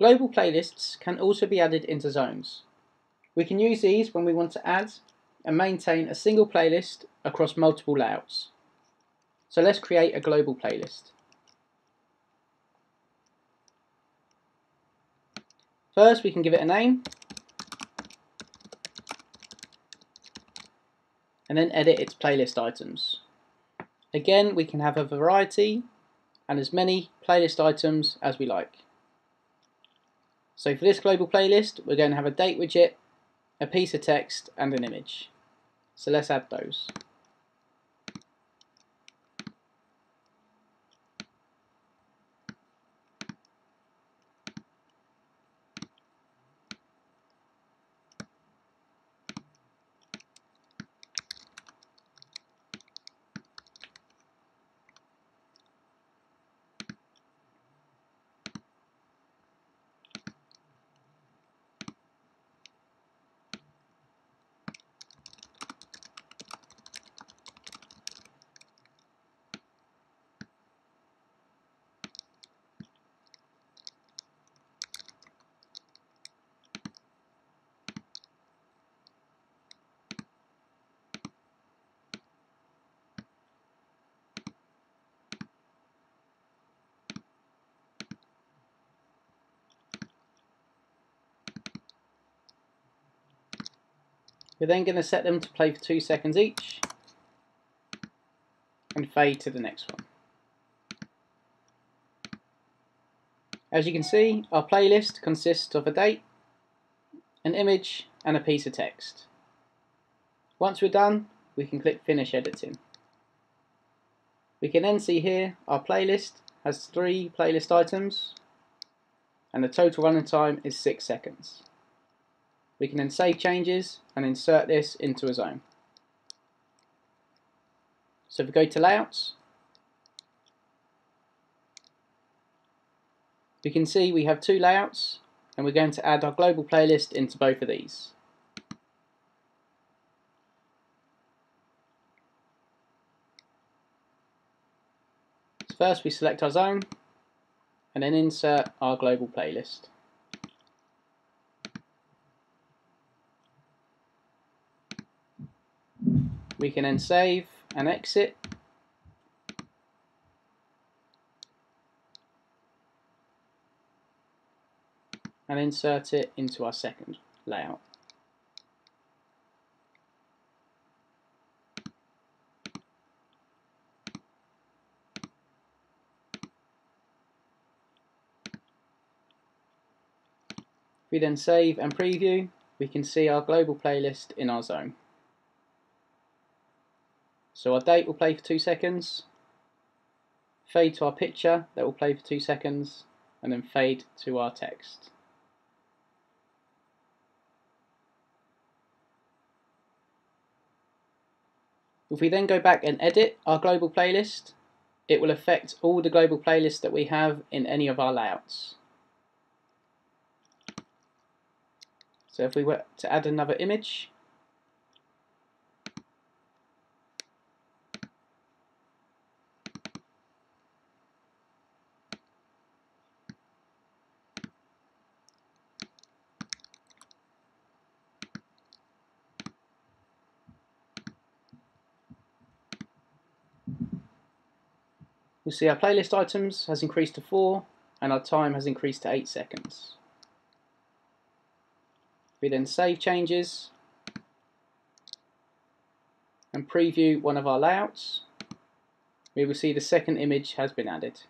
Global playlists can also be added into zones. We can use these when we want to add and maintain a single playlist across multiple layouts. So let's create a global playlist. First we can give it a name and then edit its playlist items. Again we can have a variety and as many playlist items as we like. So for this global playlist we're going to have a date widget, a piece of text and an image. So let's add those. We're then going to set them to play for two seconds each and fade to the next one. As you can see, our playlist consists of a date, an image and a piece of text. Once we're done, we can click Finish Editing. We can then see here our playlist has three playlist items and the total running time is 6 seconds. We can then save changes and insert this into a zone. So if we go to layouts, we can see we have two layouts and we're going to add our global playlist into both of these. first we select our zone and then insert our global playlist. We can then save and exit. And insert it into our second layout. If we then save and preview, we can see our global playlist in our zone. So our date will play for two seconds, fade to our picture that will play for two seconds, and then fade to our text. If we then go back and edit our global playlist, it will affect all the global playlists that we have in any of our layouts. So if we were to add another image, You'll see our playlist items has increased to 4 and our time has increased to 8 seconds. We then save changes and preview one of our layouts. We will see the second image has been added.